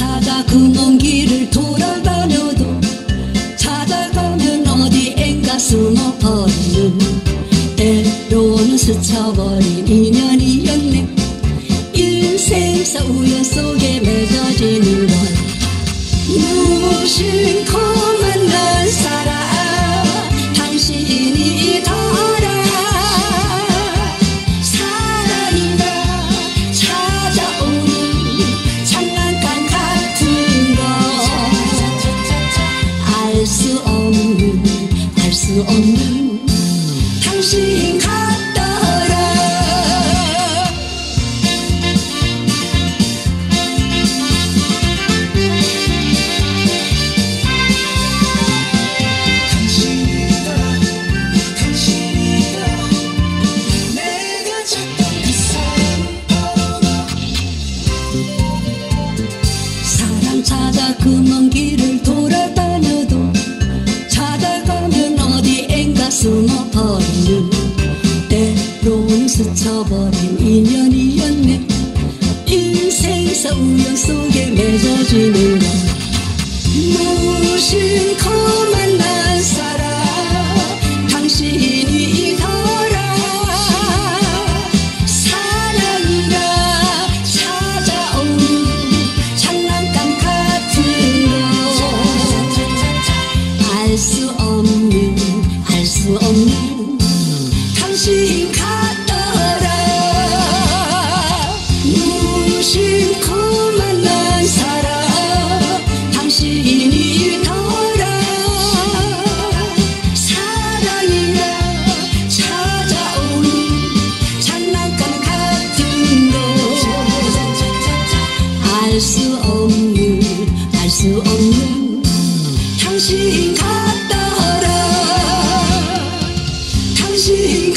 찾아 그 먼 길을 돌아다녀도 찾아가면 어디엔가 숨어 버리는 때로는 스쳐버린 인연이었네. 일생사 우연 속에 맺어지는 건 무엇인가 없는 당신 같더라. 당신이다 당신이다. 내가 찾던 그 사람. 너 사랑 찾아 그 먼 길을 돌아다 숨어버리는 때론 스쳐버린 인연이었네. 인생사 우연 속에 맺어지는 건 무심코 당신 같더라. 무심코 만난 사람 당신이더라. 사랑이야 찾아온 장난감 같은 너알수 없는 알 수 없는 당신 같 she